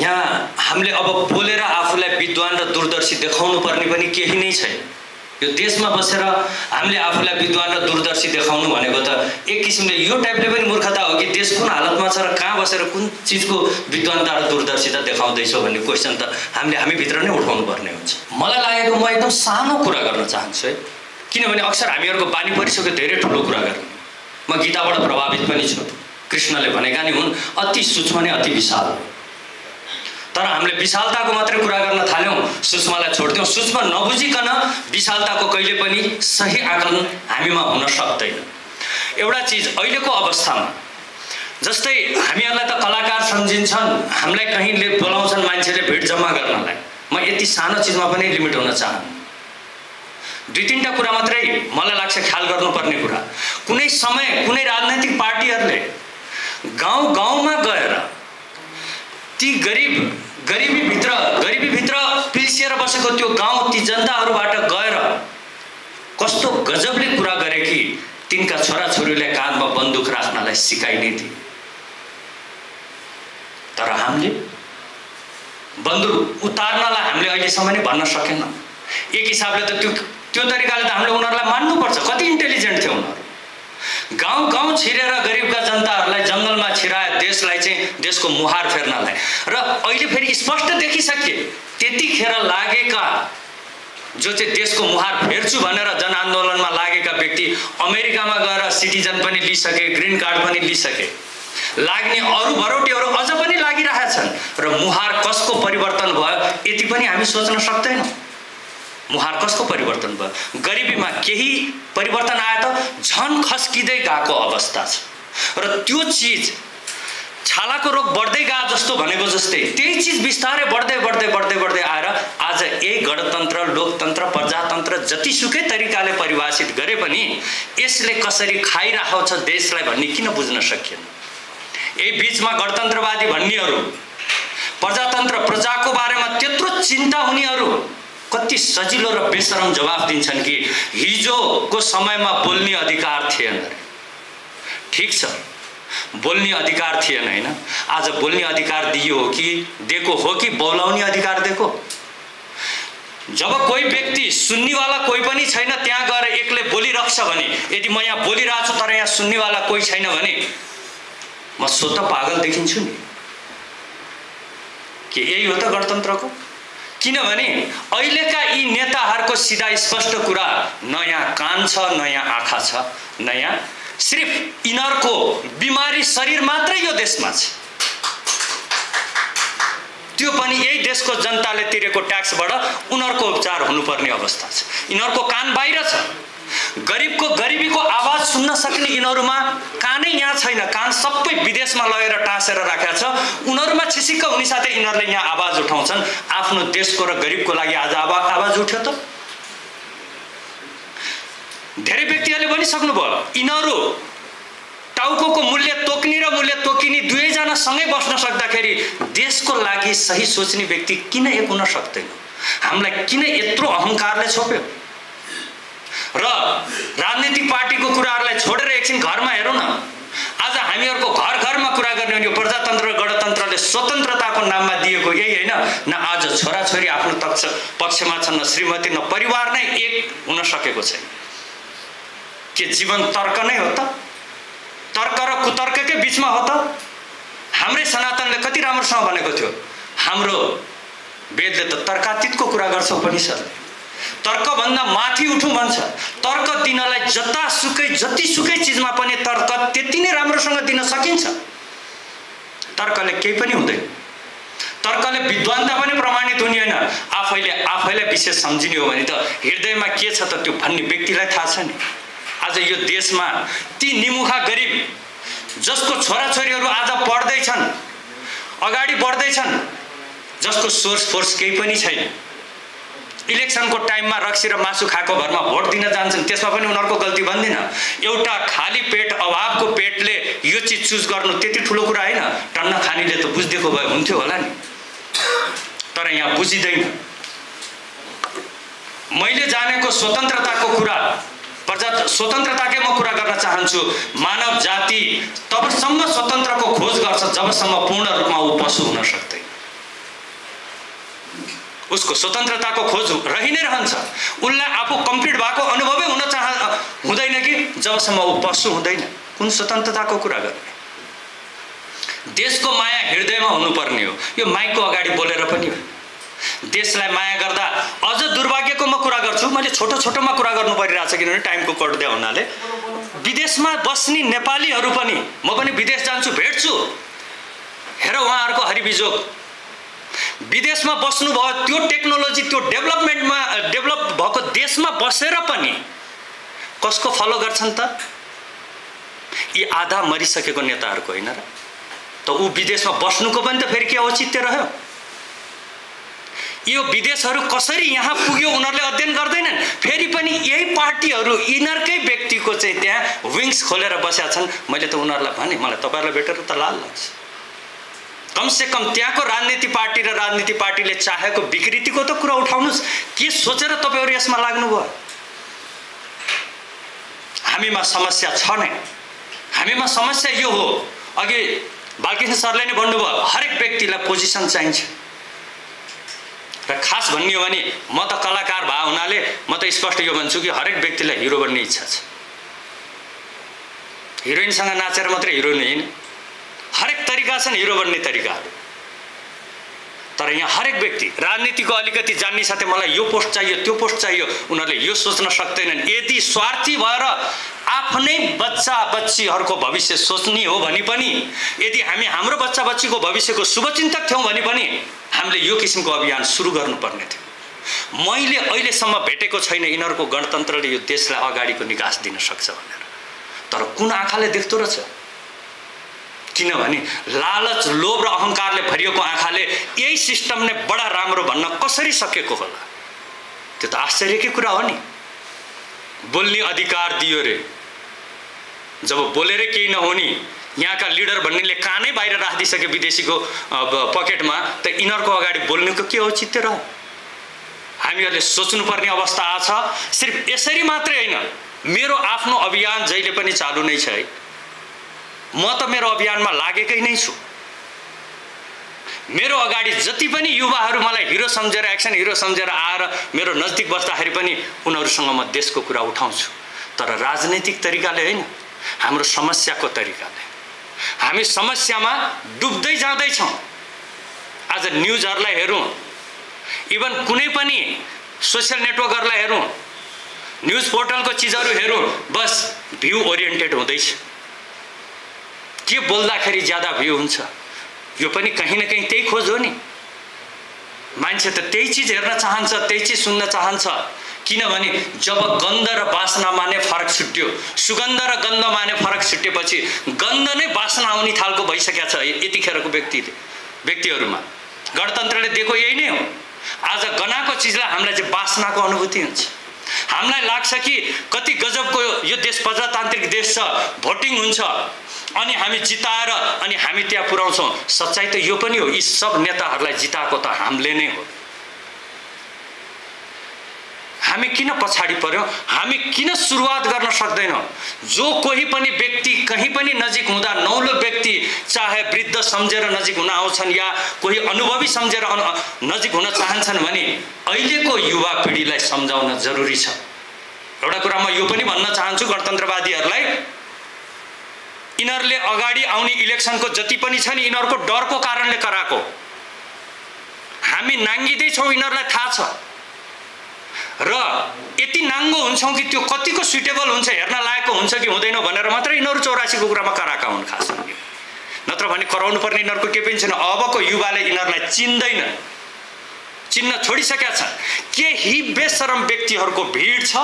यहाँ हामीले अब बोलेर आफूलाई विद्वान र दूरदर्शी देखाउनु पर्ने पनि केही नै छैन। यो देशमा बसेर हामीले आफूलाई विद्वान र दूरदर्शी देखाउनु भनेको त एक किसिमले यो टाइपले पनि मूर्खता हो कि देश कुन हालतमा छ र कहाँ बसेर कुन चिजको विद्वानता र दूरदर्शिता देखाउँदैछौ भन्ने क्वेसन त हामीले हामीभित्र नै उठाउनु पर्ने हुन्छ। मलाई लागेको म एकदम सानो कुरा गर्न चाहन्छु है। किनभने अक्सर हामीहरूको बानी परिसक्यो धेरै ठुलो कुरा गर्ने। म गीताबाट प्रभावित पनि छु। कृष्णले भनेका नि हुन् अति सूक्ष्म नै अति विशाल हो। तर हामीले विशालताको मात्रै कुरा गर्न थाल्यौँ। सूक्ष्मलाई छोड्थ्यौँ। सूक्ष्म नबुझिकन विशालताको कहिले पनि सही आकलन हामीमा हुन सक्दैन। एउटा चिज अहिलेको अवस्थामा जस्तै हामीहरूलाई त कलाकार सम्झिन्छन् हामीलाई कहीँले बोलाउँछन् मान्छेले भिड जम्मा गर्नलाई। म यति सानो चिजमा पनि लिमिट हुन चाहन्छु दुई तिनवटा कुरा मात्रै मलाई लाग्छ ख्याल गर्नुपर्ने कुरा। कुनै समय कुनै राजनैतिक पार्टीहरूले गाउँ गाउँमा गएर ती गरिब गरिबीभित्र गरिबीभित्र पिल्सिएर बसेको त्यो गाउँ ती जनताहरूबाट गएर कस्तो गजबले कुरा गरे कि तिनका छोराछोरीलाई काँधमा बन्दुक राख्नलाई सिकाइ नै थिए। तर हामीले बन्दुक उतार्नलाई हामीले अहिलेसम्म नै भन्न सकेन। एक हिसाबले त त्यो त्यो तरिकाले त हामीले उनीहरूलाई मान्नुपर्छ। कति इन्टेलिजेन्ट थियो उनीहरू। गाउँ गाउँ छिरेर गरिबका जनताहरूलाई देशलाई चाहिँ देशको मुहार फेर्नलाई र अहिले फेरि स्पष्ट देखिसके त्यतिखेर लागेका जो चाहिँ देशको मुहार फेर्छु भनेर जनआन्दोलनमा लागेका व्यक्ति अमेरिकामा गएर सिटिजन पनि लिइसके ग्रिन कार्ड पनि लिइसके लाग्ने अरू भरौटीहरू अझ पनि लागिरहेछन्। र मुहार कसको परिवर्तन भयो यति पनि हामी सोच्न सक्दैनौँ। मुहार कसको परिवर्तन भयो? गरिबीमा केही परिवर्तन आयो त झन खस्किँदै गएको अवस्था छ। र त्यो चिज छालाको रोग बढ्दै गयो जस्तो भनेको जस्तै त्यही चिज बिस्तारै बढ्दै बढ्दै बढ्दै बढ्दै आएर आज यही गणतन्त्र लोकतन्त्र प्रजातन्त्र जतिसुकै तरिकाले परिभाषित गरे पनि यसले कसरी खाइरहेको छ देशलाई भन्ने किन बुझ्न सकिएन? यही बिचमा गणतन्त्रवादी भन्नेहरू प्रजातन्त्र प्रजाको बारेमा त्यत्रो चिन्ता हुनेहरू कति सजिलो र बेसरम जवाफ दिन्छन् कि हिजोको समयमा बोल्ने अधिकार थिएन ठिक छ। बोल्ने अधिकार थिएन होइन? आज बोल्ने अधिकार दियो हो कि दिएको हो कि बोलाउने अधिकार दिएको? जब कोही व्यक्ति सुन्नेवाला कोही पनि छैन त्यहाँ गएर एक्लै बोलिरहेछ भने यदि म यहाँ बोलिरहेको छु तर यहाँ सुन्नेवाला कोही छैन भने म स्वत पागल देखिन्छु नि। के यही हो त गणतन्त्रको? किनभने अहिलेका यी नेताहरूको सिधा स्पष्ट कुरा न यहाँ कान छ न यहाँ आँखा छ न यहाँ सिर्फ यिनीहरूको बिमारी शरीर मात्रै यो देशमा छ। त्यो पनि यही देशको जनताले तिरेको ट्याक्सबाट उनीहरूको उपचार हुनुपर्ने अवस्था छ। यिनीहरूको कान बाहिर छ। गरिबको गरिबीको आवाज सुन्न सक्ने यिनीहरूमा कानै यहाँ छैन। कान सबै विदेशमा लगेर टाँसेर राखेका छ। उनीहरूमा छिसिक्क हुने साथै यिनीहरूले यहाँ आवाज उठाउँछन्। आफ्नो देशको र गरिबको लागि आज आवा आवाज उठ्यो त। धेरै व्यक्तिहरूले भनिसक्नुभयो यिनीहरू टाउको मूल्य तोक्ने र मूल्य तोकिने दुवैजना सँगै बस्न सक्दाखेरि देशको लागि सही सोच्ने व्यक्ति किन एक हुन सक्दैन? हामीलाई किन यत्रो अहङ्कारले छोप्यो? र राजनैतिक पार्टीको कुराहरूलाई छोडेर एकछिन घरमा हेरौँ न। आज हामीहरूको घर घरमा कुरा गर्ने हो यो प्रजातन्त्र गणतन्त्रले स्वतन्त्रताको नाममा दिएको यही होइन न आज छोराछोरी आफ्नो पक्ष पक्षमा छन् न श्रीमती न परिवार नै एक हुन सकेको छैन। के जीवन तर्क नै हो त? तर्क र कुतर्ककै बिचमा हो त? हाम्रै सनातनले कति राम्रोसँग भनेको थियो। हाम्रो वेदले त तर्कातीतको कुरा गर्छ उपनिषदले। तर्कभन्दा माथि उठौँ भन्छ। तर्क दिनलाई जतासुकै जतिसुकै चिजमा पनि तर्क त्यति नै राम्रोसँग दिन सकिन्छ। तर्कले केही पनि हुँदैन। तर्कले विद्वान्ता पनि प्रमाणित हुने होइन। आफैले आफैलाई विशेष सम्झिने हो भने त हृदयमा के छ त त्यो भन्ने व्यक्तिलाई थाहा छ नि आज यो देशमा ती निमुखा गरिब जसको छोराछोरीहरू आज पढ्दैछन् अगाडि बढ्दैछन् जसको सोर्स फोर्स केही पनि छैन। इलेक्सनको टाइममा रक्सी र मासु खाएको भरमा भोट दिन जान्छन् त्यसमा पनि उनीहरूको गल्ती भन्दिनँ। एउटा खाली पेट अभावको पेटले यो चिज चुज गर्नु त्यति ठुलो कुरा होइन। टन्न खानीले त बुझिदिएको भए हुन्थ्यो होला नि। तर यहाँ बुझिँदैन। मैले जानेको स्वतन्त्रताको कुरा प्रजा स्वतन्त्रताकै म कुरा गर्न चाहन्छु। मानव जाति तबसम्म स्वतन्त्रको खोज गर्छ जबसम्म पूर्ण रूपमा ऊ पशु हुन सक्दैन। उसको स्वतन्त्रताको खोज रहि नै रहन्छ। उसलाई आफू कम्प्लिट भएको अनुभवै हुन चाह हुँदैन कि जबसम्म ऊ पशु हुँदैन। कुन स्वतन्त्रताको कुरा गर्ने? देशको माया हृदयमा हुनुपर्ने हो। यो माइकको अगाडि बोलेर पनि हो। देशलाई माया गर्दा अझ दुर्भाग्यको म कुरा गर्छु। मैले छोटो छोटोमा कुरा गर्नु परिरहेको छ किनभने टाइमको कट्दै हुनाले। विदेशमा बस्ने नेपालीहरू पनि म पनि विदेश जान्छु भेट्छु। हेर उहाँहरूको हरिबिजोग। विदेशमा बस्नुभयो त्यो टेक्नोलोजी त्यो डेभलपमेन्टमा डेभलप भएको देशमा बसेर पनि कसको फलो गर्छन् त? यी आधा मरिसकेको नेताहरूको होइन र? त ऊ विदेशमा बस्नुको पनि त फेरि के औचित्य रह्यो? यो विदेशहरू कसरी यहाँ पुग्यो उनीहरूले अध्ययन गर्दैनन्। फेरि पनि यही पार्टीहरू यिनीहरूकै व्यक्तिको चाहिँ त्यहाँ विङ्स खोलेर बसेका छन्। मैले त उनीहरूलाई भने मलाई तपाईँहरूलाई भेटेर त लाल लाग्छ। कमसे कम त्यहाँको राजनीति पार्टी र राजनीति पार्टीले चाहेको विकृतिको त कुरा उठाउनुहोस्। के सोचेर तपाईँहरू यसमा लाग्नुभयो? हामीमा समस्या छ नै। हामीमा समस्या यो हो। अघि बालकृष्ण सरले नै भन्नुभयो हरेक व्यक्तिलाई पोजिसन चाहिन्छ। र खास भन्ने हो भने म त कलाकार भए हुनाले म त स्पष्ट यो भन्छु कि हरेक व्यक्तिलाई हिरो बन्ने इच्छा छ। हिरोइनसँग नाचेर मात्रै हिरो होइन। हरेक तरिका छन् हिरो बन्ने तरिकाहरू। तर यहाँ हरेक व्यक्ति राजनीतिको अलिकति जान्ने साथै मलाई यो पोस्ट चाहियो त्यो पोस्ट चाहियो उनीहरूले यो सोच्न सक्दैनन्। यदि स्वार्थी भएर आफ्नै बच्चा बच्चीहरूको भविष्य सोच्ने हो भने पनि यदि हामी हाम्रो बच्चा बच्चीको भविष्यको शुभचिन्तक थियौँ भने पनि हामीले यो किसिमको अभियान सुरु गर्नुपर्ने थियो। मैले अहिलेसम्म भेटेको छैन यिनीहरूको गणतन्त्रले यो देशलाई अगाडिको निकास दिन सक्छ भनेर। तर कुन आँखाले देख्दो रहेछ? किनभने लालच लोभ र अहङ्कारले भरिएको आँखाले यही सिस्टम नै बडा राम्रो भन्न कसरी सकेको होला? त्यो त आश्चर्यकै कुरा हो नि। बोल्ने अधिकार दियो रे। जब बोलेरै केही नहुने यहाँका लिडर भन्नेले कानै बाहिर राखिदिइसके विदेशीको पकेटमा त यिनीहरूको अगाडि बोल्नुको के औचित्य रह हामीहरूले सोच्नुपर्ने अवस्था आछ सिर्फ यसरी मात्रै होइन मेरो आफ्नो अभियान जहिले पनि चालु नै छ। है म त मेरो अभियानमा लागेकै नै छु। मेरो अगाडि जति पनि युवाहरू मलाई हिरो सम्झेर एक्सन हिरो सम्झेर आएर मेरो नजिक बस्दाखेरि पनि उनीहरूसँग म देशको कुरा उठाउँछु। तर राजनैतिक तरिकाले होइन हाम्रो समस्याको तरिकाले। हामी समस्यामा डुब्दै जाँदैछौँ। आज न्युजहरूलाई हेरौँ। इभन कुनै पनि सोसियल नेटवर्कहरूलाई हेरौँ। न्युज पोर्टलको चिजहरू हेरौँ। बस भ्यू ओरिएन्टेड हुँदैछ। के बोल्दाखेरि ज्यादा भ्यू हुन्छ? यो पनि कहीँ न कहीँ त्यही खोज हो नि। मान्छे त त्यही चिज हेर्न चाहन्छ त्यही चिज सुन्न चाहन्छ। किनभने जब गन्ध र बासनामा नै फरक छुट्यो सुगन्ध र गन्धमा नै फरक छुट्टेपछि गन्ध नै बासना आउने खालको भइसकेको छ यतिखेरको व्यक्तिले व्यक्तिहरूमा। गणतन्त्रले दिएको यही नै हो। आज गनाएको चिजलाई हामीलाई चाहिँ बासनाको अनुभूति हुन्छ। हामीलाई लाग्छ कि कति गजबको यो देश प्रजातान्त्रिक देश छ भोटिङ हुन्छ अनि हामी जिताएर अनि हामी त्यहाँ पुऱ्याउँछौँ। सच्चाइ त यो पनि हो यी सब नेताहरूलाई जिताएको त हामीले नै हो। हामी किन पछाडि पऱ्यौँ हामी किन सुरुवात गर्न सक्दैनौँ? जो कोही पनि व्यक्ति कहीँ पनि नजिक हुँदा नौलो व्यक्ति चाहे वृद्ध सम्झेर नजिक हुन आउँछन् या कोही अनुभवी सम्झेर नजिक हुन चाहन्छन् भने अहिलेको युवा पिँढीलाई सम्झाउन जरुरी छ। एउटा कुरा म यो पनि भन्न चाहन्छु गणतन्त्रवादीहरूलाई यिनीहरूले अगाडि आउने इलेक्सनको जति पनि छ नि यिनीहरूको डरको कारणले कराएको। हामी नाङ्गिँदैछौँ यिनीहरूलाई थाहा छ। र यति नाङ्गो हुन्छौँ कि त्यो कतिको सुइटेबल हुन्छ हेर्न लायकको हुन्छ कि हुँदैन भनेर मात्रै यिनीहरू चौरासीको कुरामा कराएका हुन् खास नत्र भने कराउनु पर्ने यिनीहरूको केही पनि छैन। अबको युवाले यिनीहरूलाई चिन्दैन। चिन्न छोडिसकेका छन्। केही बेसरम व्यक्तिहरूको भिड छ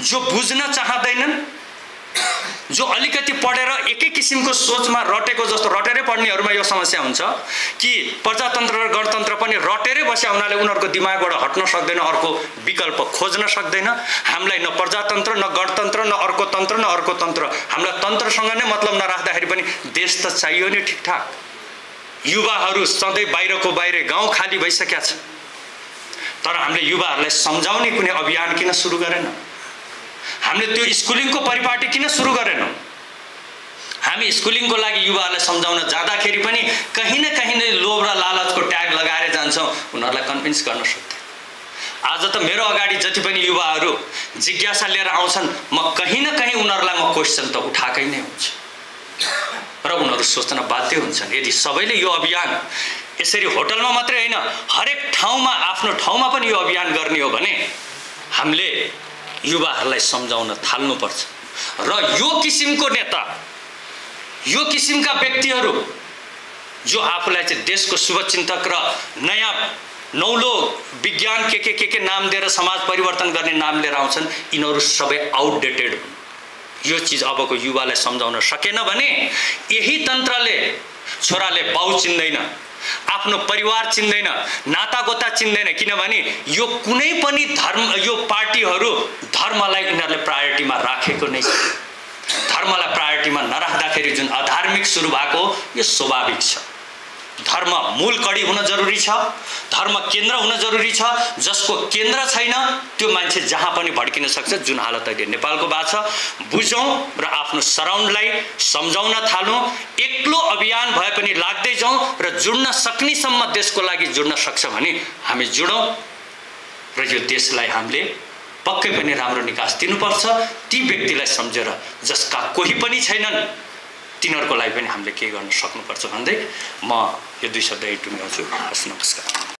जो बुझ्न चाहँदैनन् जो अलिकति पढेर एकै किसिमको सोचमा रटेको जस्तो रटेरै पढ्नेहरूमा यो समस्या हुन्छ कि प्रजातन्त्र र गणतन्त्र पनि रटेरै बस्या हुनाले उनीहरूको दिमागबाट हट्न सक्दैन अर्को विकल्प खोज्न सक्दैन। हामीलाई न प्रजातन्त्र न गणतन्त्र न अर्को तन्त्र न अर्को तन्त्र। हामीलाई तन्त्रसँग नै मतलब नराख्दाखेरि पनि देश त चाहियो नि ठिकठाक। युवाहरू सधैँ बाहिरको बाहिर गाउँ खाली भइसकेका छ तर हामीले युवाहरूलाई सम्झाउने कुनै अभियान किन सुरु गरेन? हामीले त्यो स्कुलिङको परिपाटी किन सुरु गरेनौँ? हामी स्कुलिङको लागि युवाहरूलाई सम्झाउन जाँदाखेरि पनि कहीँ न कहीँ नै लोभ र लालचको ट्याग लगाएर जान्छौँ उनीहरूलाई कन्भिन्स गर्न सक्दैन। आज त मेरो अगाडि जति पनि युवाहरू जिज्ञासा लिएर आउँछन् म कहीँ न कहीँ उनीहरूलाई म क्वेसन त उठाएकै नै हुन्छ। र उनीहरू सोच्न बाध्य हुन्छन् यदि सबैले यो अभियान यसरी होटलमा मात्रै होइन हरेक ठाउँमा आफ्नो ठाउँमा पनि यो अभियान गर्ने हो भने हामीले युवाहरूलाई सम्झाउन थाल्नुपर्छ। र यो किसिमको नेता यो किसिमका व्यक्तिहरू जो आफूलाई चाहिँ देशको शुभचिन्तक र नयाँ नौलो विज्ञान के के के के नाम दिएर समाज परिवर्तन गर्ने नाम लिएर आउँछन् यिनीहरू सबै आउटडेटेड हुन्। यो चिज अबको युवालाई सम्झाउन सकेन भने यही तन्त्रले छोराले बाउ चिन्दैन। आफ्नो परिवार चिन्दैन नातागोता चिन्दैन। किनभने यो कुनै पनि धर्म यो पार्टीहरू धर्मलाई यिनीहरूले प्रायोरिटीमा राखेको नै छ धर्मलाई प्रायोरिटीमा नराख्दाखेरि जुन अधार्मिक सुरु भएको यो स्वाभाविक छ। धर्म मूल कडी हुन जरुरी छ धर्म केन्द्र हुन जरुरी छ जसको केन्द्र छैन त्यो मान्छे जहाँ पनि भड्किन सक्छ जुन हालत अहिले नेपालको भएको छ। बुझौँ र आफ्नो सराउन्डलाई सम्झाउन थालौँ। एक्लो अभियान भए पनि लाग्दै जाउँ र जुड्न सक्नेसम्म देशको लागि जुड्न सक्छ भने हामी जुडौँ। र यो देशलाई हामीले पक्कै पनि राम्रो निकास दिनुपर्छ। ती व्यक्तिलाई सम्झेर जसका कोही पनि छैनन् तिनीहरूको लागि पनि हामीले केही गर्न सक्नुपर्छ भन्दै म यो दुई शब्द यही टुङ्ग्याउँछु। हस् नमस्कार।